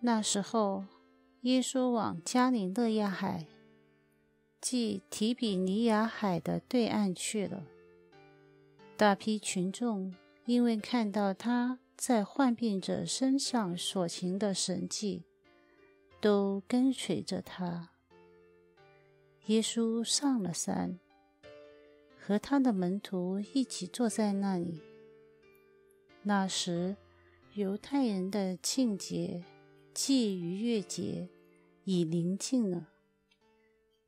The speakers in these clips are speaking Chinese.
那时候，耶稣往加里勒亚海，即提比尼亚海的对岸去了。大批群众因为看到他在患病者身上所行的神迹，都跟随着他。耶稣上了山，和他的门徒一起坐在那里。那时，犹太人的庆节，即逾越节，已临近了。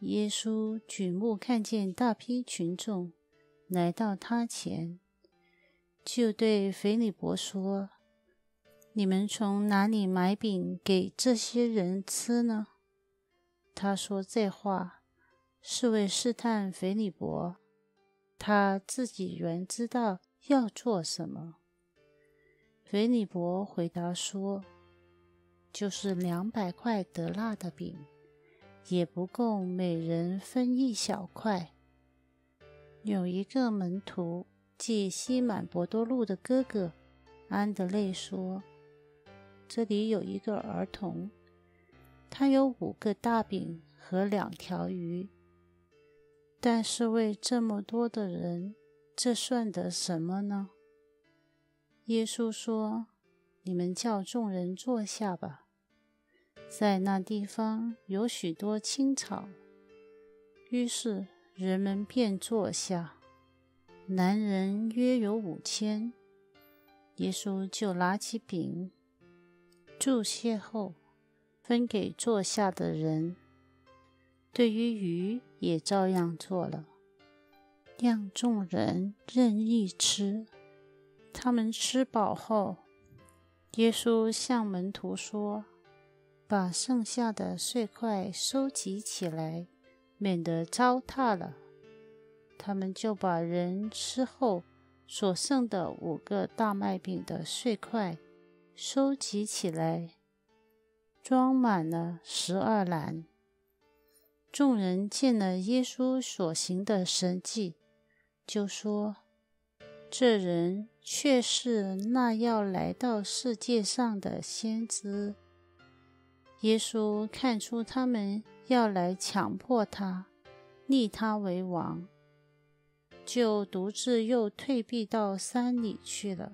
耶稣举目看见大批群众。来到他前，就对腓利伯说：“你们从哪里买饼给这些人吃呢？”他说这话是为试探腓利伯，他自己原知道要做什么。腓利伯回答说：“就是两百块德纳的饼，也不够每人分一小块。”有一个门徒，即西满博多禄的哥哥安德烈说：“这里有一个儿童，他有五个大饼和两条鱼，但是为这么多的人，这算得什么呢？”耶稣说：“你们叫众人坐下吧。”在那地方有许多青草，于是。人们便坐下，男人约有五千。耶稣就拿起饼，祝谢后，分给坐下的人。对于鱼也照样做了，让众人任意吃。他们吃饱后，耶稣向门徒说：“把剩下的碎块收集起来。”免得糟蹋了，他们就把人吃后所剩的五个大麦饼的碎块收集起来，装满了十二篮。众人见了耶稣所行的神迹，就说：“这人却是那要来到世界上的先知。”耶稣看出他们。要来强迫他立他为王，就独自又退避到山里去了。